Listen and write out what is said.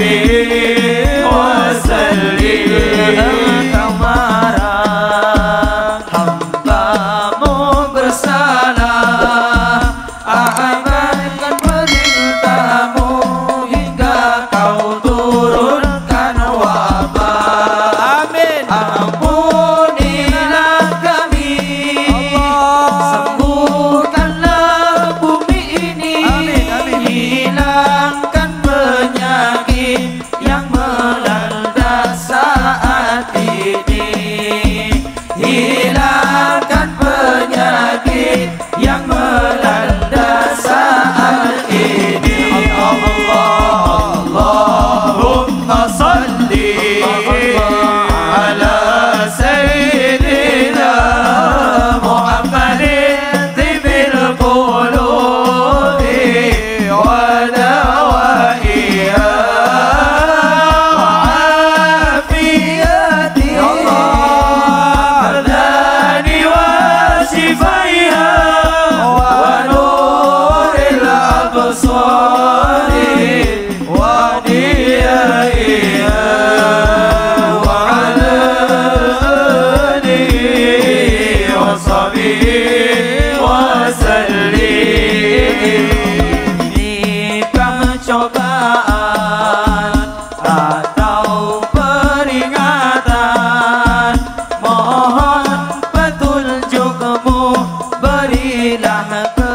baby. ناري لحظة